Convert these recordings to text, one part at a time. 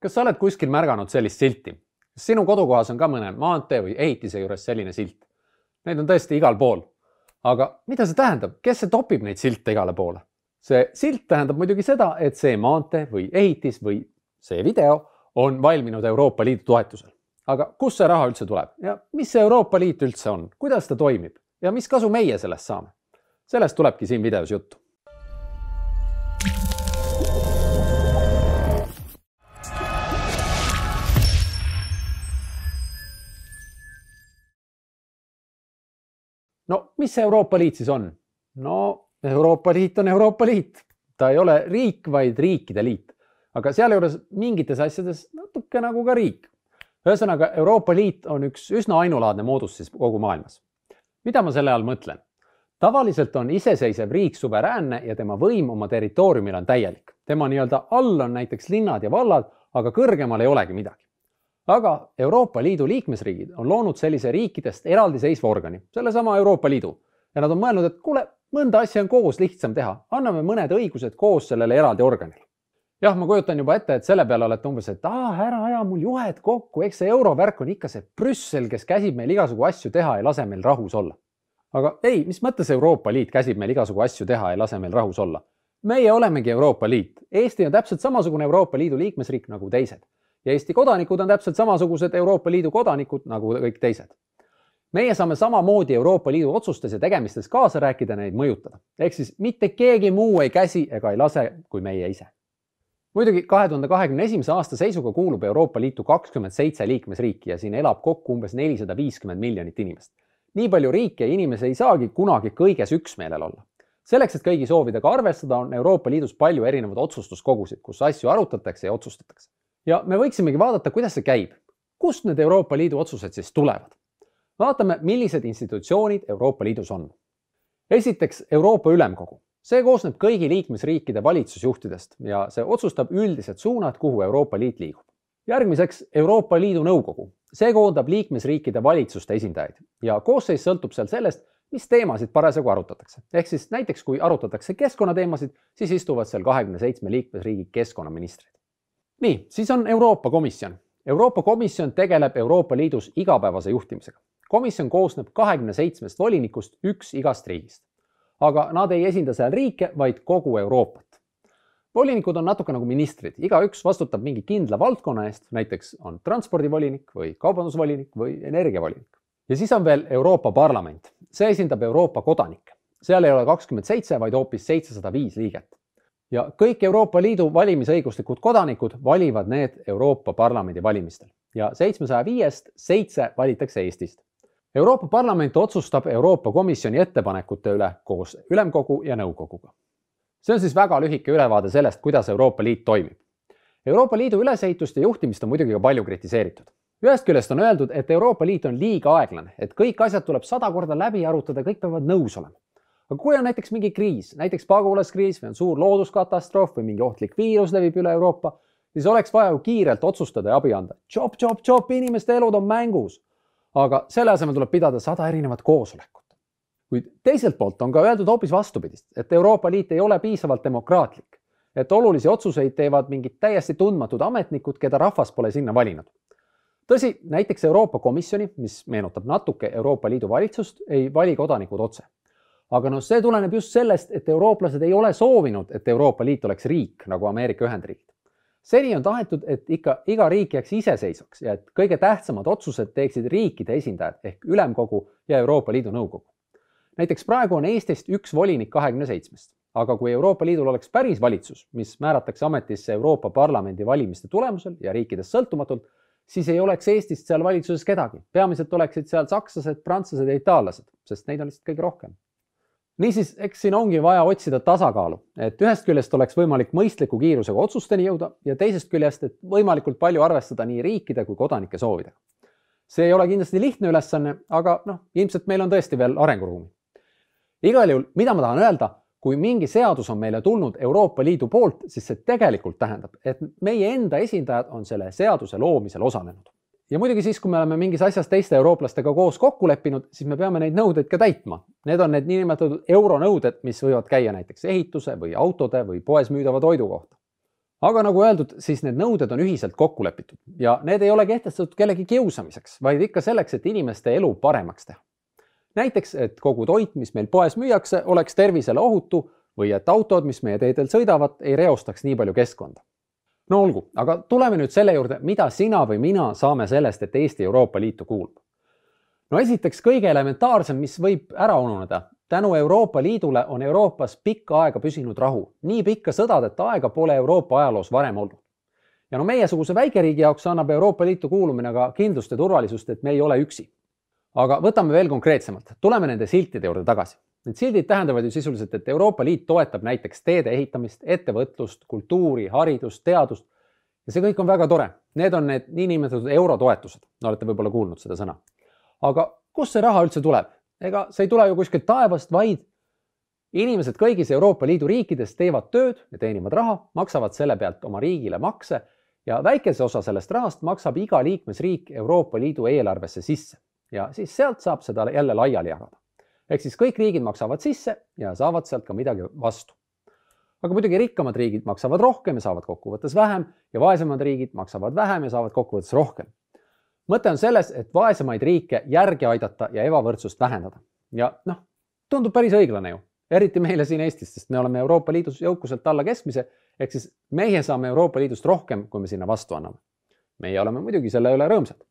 kas sa oled kuskil märganud sellist silti? kas sinu kodukohas on ka mõne maantee või ehitise juures selline silt? Neid on tõesti igal pool. aga mida see tähendab, kes see topib neid silte igale poole? see silt tähendab muidugi seda, et see maantee või ehitis või see video on valminud Euroopa Liidu toetusel. aga kust see raha üldse tuleb ja mis see Euroopa Liit üldse on, kuidas ta toimib ja mis kasu meie sellest saame? sellest tulebki siin videos juttu no mis see Euroopa Liit siis on? no Euroopa Liit on Euroopa Liit, ta ei ole riik, vaid riikide liit, aga sealjuures mingites asjades natuke nagu ka riik. ühesõnaga, Euroopa Liit on üks üsna ainulaadne moodus siis kogu maailmas. mida ma selle all mõtlen? tavaliselt on iseseisev riik suveräänne ja tema võim oma territooriumil on täielik. tema nii-öelda all on näiteks linnad ja vallad, aga kõrgemal ei olegi midagi aga Euroopa Liidu liikmesriigid on loonud sellise riikidest eraldiseisva organi, sellesama Euroopa Liidu ja nad on mõelnud, et kuule, mõnda asja on koos lihtsam teha, anname mõned õigused koos sellele eraldi organile. jah, ma kujutan juba ette, et selle peale olete umbes, et aa, ära aja mul juhet kokku, eks see eurovärk on ikka see Brüssel, kes käsib meil igasugu asju teha ja lase meil rahus olla. aga ei, mis mõttes Euroopa Liit käsib meil igasugu asju teha ja lase meil rahus olla? meie olemegi Euroopa Liit, Eesti on täpselt samasugune Euroopa Liidu liikmesriik nagu teised ja Eesti kodanikud on täpselt samasugused Euroopa Liidu kodanikud nagu kõik teised. meie saame samamoodi Euroopa Liidu otsustes ja tegemistes kaasa rääkida, neid mõjutada. ehk siis mitte keegi muu ei käsi ega ei lase kui meie ise. muidugi kahe tuhande kahekümne esimese aasta seisuga kuulub Euroopa Liitu kakskümmend seitse liikmesriiki ja siin elab kokku umbes nelisada viiskümmend miljonit inimest. nii palju riike ja inimesi ei saagi kunagi kõiges üksmeelel olla selleks, et kõigi soovidega arvestada, on Euroopa Liidus palju erinevaid otsustuskogusid, kus asju arutatakse ja otsustatakse ja me võiksimegi vaadata, kuidas see käib. kust need Euroopa Liidu otsused siis tulevad? vaatame, millised institutsioonid Euroopa Liidus on. esiteks Euroopa Ülemkogu. see koosneb kõigi liikmesriikide valitsusjuhtidest ja see otsustab üldised suunad, kuhu Euroopa Liit liigub. järgmiseks Euroopa Liidu Nõukogu. see koondab liikmesriikide valitsuste esindajaid ja koosseis sõltub seal sellest, mis teemasid parasjagu arutatakse. ehk siis näiteks kui arutatakse keskkonnateemasid, siis istuvad seal kahekümne seitsme liikmesriigi keskkonnaministrid nii, siis on Euroopa Komisjon. Euroopa Komisjon tegeleb Euroopa Liidus igapäevase juhtimisega. komisjon koosneb kahekümne seitsmest volinikust, üks igast riigist. aga nad ei esinda seal riike, vaid kogu Euroopat. volinikud on natuke nagu ministrid, igaüks vastutab mingi kindla valdkonna eest, näiteks on transpordivolinik või kaubandusvolinik või energiavolinik. ja siis on veel Euroopa Parlament, see esindab Euroopa kodanikke. seal ei ole kakskümmend seitse, vaid hoopis seitsesada viis liiget ja kõik Euroopa Liidu valimisõiguslikud kodanikud valivad need Euroopa Parlamendi valimistel ja seitsmesaja viiest seitse valitakse Eestist. Euroopa Parlament otsustab Euroopa Komisjoni ettepanekute üle koos Ülemkogu ja Nõukoguga. see on siis väga lühike ülevaade sellest, kuidas Euroopa Liit toimib. Euroopa Liidu ülesehitust ja juhtimist on muidugi ka palju kritiseeritud. ühest küljest on öeldud, et Euroopa Liit on liiga aeglane, et kõik asjad tuleb sada korda läbi arutada, kõik peavad nõus olema aga kui on näiteks mingi kriis, näiteks pagulaskriis või on suur looduskatastroof või mingi ohtlik viirus levib üle Euroopa, siis oleks vaja ju kiirelt otsustada ja abi anda. chop, chop, chop, inimeste elud on mängus. aga selle asemel tuleb pidada sada erinevat koosolekut. kuid teiselt poolt on ka öeldud hoopis vastupidist, et Euroopa Liit ei ole piisavalt demokraatlik, et olulisi otsuseid teevad mingid täiesti tundmatud ametnikud, keda rahvas pole sinna valinud tõsi, näiteks Euroopa Komisjoni, mis meenutab natuke Euroopa Liidu valitsust, ei vali kodanikud otse aga noh, see tuleneb just sellest, et eurooplased ei ole soovinud, et Euroopa Liit oleks riik nagu Ameerika Ühendriigid. seni on tahetud, et ikka iga riik jääks iseseisvaks ja et kõige tähtsamad otsused teeksid riikide esindajad ehk Ülemkogu ja Euroopa Liidu Nõukogu. näiteks praegu on Eestist üks volinik kahekümne seitsmest, aga kui Euroopa Liidul oleks päris valitsus, mis määratakse ametisse Euroopa Parlamendi valimiste tulemusel ja riikidest sõltumatult, siis ei oleks Eestist seal valitsuses kedagi, peamiselt oleksid seal sakslased, prantslased ja itaallased, sest neid on lihtsalt kõige rohkem niisiis, eks siin ongi vaja otsida tasakaalu, et ühest küljest oleks võimalik mõistliku kiirusega otsusteni jõuda ja teisest küljest, et võimalikult palju arvestada nii riikide kui kodanike soovidega. see ei ole kindlasti lihtne ülesanne, aga noh, ilmselt meil on tõesti veel arenguruumi. igal juhul, mida ma tahan öelda, kui mingi seadus on meile tulnud Euroopa Liidu poolt, siis see tegelikult tähendab, et meie enda esindajad on selle seaduse loomisel osalenud ja muidugi siis, kui me oleme mingis asjas teiste eurooplastega koos kokku leppinud, siis me peame neid nõudeid ka täitma. Need on need niinimetatud euronõuded, mis võivad käia näiteks ehituse või autode või poes müüdava toidu kohta. aga nagu öeldud, siis need nõuded on ühiselt kokku lepitud ja need ei ole kehtestatud kellegi kiusamiseks, vaid ikka selleks, et inimeste elu paremaks teha. näiteks, et kogu toit, mis meil poes müüakse, oleks tervisele ohutu või et autod, mis meie teedel sõidavad, ei reostaks nii palju keskkonda. No olgu, aga tuleme nüüd selle juurde, mida sina või mina saame sellest, et Eesti Euroopa Liitu kuulub. no esiteks kõige elementaarsem, mis võib ära ununeda, tänu Euroopa Liidule on Euroopas pikka aega püsinud rahu, nii pikka sõdadeta aega pole Euroopa ajaloos varem olnud. ja no meiesuguse väikeriigi jaoks annab Euroopa Liitu kuulumine ka kindlust ja turvalisust, et me ei ole üksi. aga võtame veel konkreetsemalt, tuleme nende siltide juurde tagasi. Need sildid tähendavad ju sisuliselt, et Euroopa Liit toetab näiteks teede ehitamist, ettevõtlust, kultuuri, haridust, teadust ja see kõik on väga tore. Need on need niinimetatud eurotoetused, olete võib-olla kuulnud seda sõna. aga kust see raha üldse tuleb? ega see ei tule ju kuskilt taevast, vaid inimesed kõigis Euroopa Liidu riikides teevad tööd ja teenivad raha, maksavad selle pealt oma riigile makse ja väikese osa sellest rahast maksab iga liikmesriik Euroopa Liidu eelarvesse sisse ja siis sealt saab seda jälle laiali jagada. Ehk siis kõik riigid maksavad sisse ja saavad sealt ka midagi vastu. aga muidugi rikkamad riigid maksavad rohkem ja saavad kokkuvõttes vähem ja vaesemad riigid maksavad vähem ja saavad kokkuvõttes rohkem mõte on selles, et vaesemaid riike järgi aidata ja ebavõrdsust vähendada. ja noh, tundub päris õiglane ju, eriti meile siin Eestis, sest me oleme Euroopa Liidus jõukuselt alla keskmise, ehk siis meie saame Euroopa Liidust rohkem, kui me sinna vastu anname. meie oleme muidugi selle üle rõõmsad.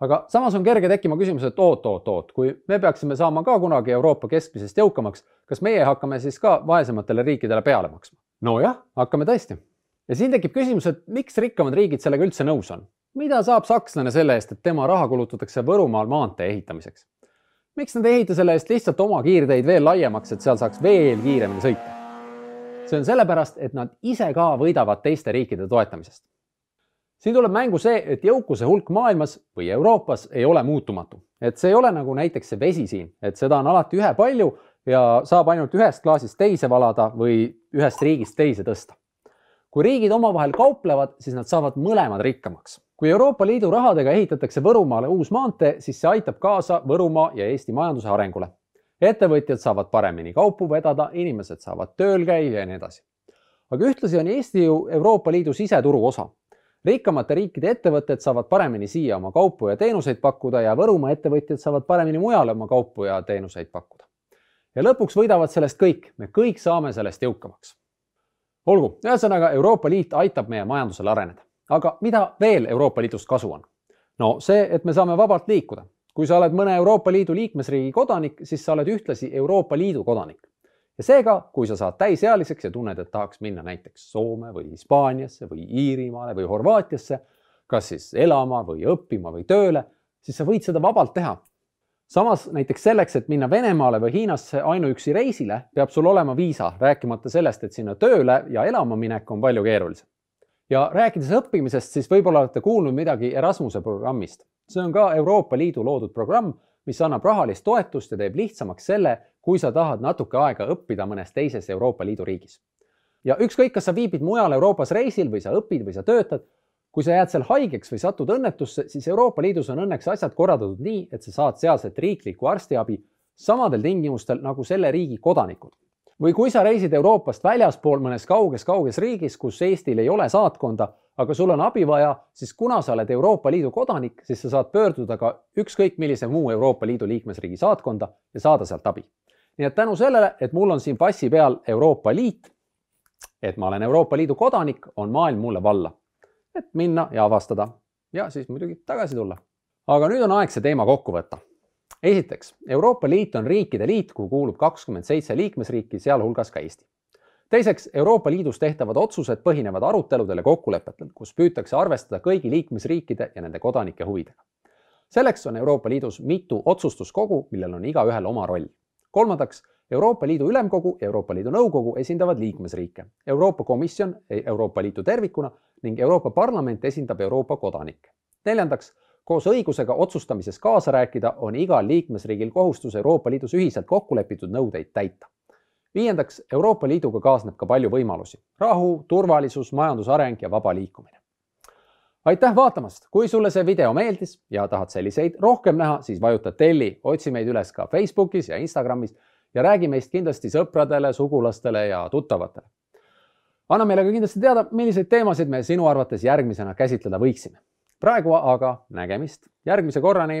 Aga samas on kerge tekkima küsimus, et oot-oot-oot, kui me peaksime saama ka kunagi Euroopa keskmisest jõukamaks, kas meie hakkame siis ka vaesematele riikidele peale maksma? nojah, hakkame tõesti. ja siin tekib küsimus, et miks rikkamad riigid sellega üldse nõus on mida saab sakslane selle eest, et tema raha kulutatakse Võrumaal maantee ehitamiseks? miks nad ei ehita selle eest lihtsalt oma kiirteid veel laiemaks, et seal saaks veel kiiremini sõita? see on sellepärast, et nad ise ka võidavad teiste riikide toetamisest. Siin tuleb mängu see, et jõukuse hulk maailmas või Euroopas ei ole muutumatu, et see ei ole nagu näiteks see vesi siin, et seda on alati ühepalju ja saab ainult ühest klaasist teise valada või ühest riigist teise tõsta. kui riigid omavahel kauplevad, siis nad saavad mõlemad rikkamaks kui Euroopa Liidu rahadega ehitatakse Võrumaale uus maantee, siis see aitab kaasa Võrumaa ja Eesti majanduse arengule. ettevõtjad saavad paremini kaupu vedada, inimesed saavad tööl käia ja nii edasi. aga ühtlasi on Eesti ju Euroopa Liidu siseturu osa. Rikkamate riikide ettevõtted saavad paremini siia oma kaupu ja teenuseid pakkuda ja Võrumaa ettevõtjad saavad paremini mujale oma kaupu ja teenuseid pakkuda. ja lõpuks võidavad sellest kõik, me kõik saame sellest jõukamaks. olgu, ühesõnaga Euroopa Liit aitab meie majandusel areneda aga mida veel Euroopa Liidust kasu on? no see, et me saame vabalt liikuda. kui sa oled mõne Euroopa Liidu liikmesriigi kodanik, siis sa oled ühtlasi Euroopa Liidu kodanik. Ja seega, kui sa saad täisealiseks ja tunned, et tahaks minna näiteks Soome või Hispaaniasse või Iirimaale või Horvaatiasse, kas siis elama või õppima või tööle, siis sa võid seda vabalt teha. samas näiteks selleks, et minna Venemaale või Hiinasse ainuüksi reisile, peab sul olema viisa, rääkimata sellest, et sinna tööle ja elama minek on palju keerulisem ja rääkides õppimisest, siis võib-olla olete kuulnud midagi Erasmuse programmist. see on ka Euroopa Liidu loodud programm, mis annab rahalist toetust ja teeb lihtsamaks selle, kui sa tahad natuke aega õppida mõnes teises Euroopa Liidu riigis. ja ükskõik, kas sa viibid mujal Euroopas reisil või sa õpid või sa töötad, kui sa jääd seal haigeks või satud õnnetusse, siis Euroopa Liidus on õnneks asjad korraldatud nii, et sa saad sealset riiklikku arstiabi samadel tingimustel nagu selle riigi kodanikud või kui sa reisid Euroopast väljaspool mõnes kauges-kauges riigis, kus Eestil ei ole saatkonda, aga sul on abi vaja, siis kuna sa oled Euroopa Liidu kodanik, siis sa saad pöörduda ka ükskõik millise muu Euroopa Liidu liikmesriigi saatkonda ja saada sealt abi. Nii et tänu sellele, et mul on siin passi peal Euroopa Liit, et ma olen Euroopa Liidu kodanik, on maailm mulle valla. et minna ja avastada ja siis muidugi tagasi tulla. aga nüüd on aeg see teema kokku võtta esiteks, Euroopa Liit on riikide liit, kuhu kuulub kakskümmend seitse liikmesriiki, sealhulgas ka Eesti. teiseks, Euroopa Liidus tehtavad otsused põhinevad aruteludel ja kokkulepetel, kus püütakse arvestada kõigi liikmesriikide ja nende kodanike huvidega. selleks on Euroopa Liidus mitu otsustuskogu, millel on igaühel oma roll. Kolmandaks, Euroopa Liidu Ülemkogu ja Euroopa Liidu Nõukogu esindavad liikmesriike, Euroopa Komisjon Euroopa Liitu tervikuna ning Euroopa Parlament esindab Euroopa kodanikke. neljandaks koos õigusega otsustamises kaasa rääkida, on igal liikmesriigil kohustus Euroopa Liidus ühiselt kokku lepitud nõudeid täita. viiendaks, Euroopa Liiduga kaasneb ka palju võimalusi. rahu, turvalisus, majandusareng ja vaba liikumine. Aitäh vaatamast, kui sulle see video meeldis ja tahad selliseid rohkem näha, siis vajuta telli, otsi meid üles ka Facebookis ja Instagramis ja räägi meist kindlasti sõpradele, sugulastele ja tuttavatele. Anna meile ka kindlasti teada, milliseid teemasid me sinu arvates järgmisena käsitleda võiksime. praegu aga nägemist, järgmise korrani